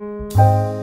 Música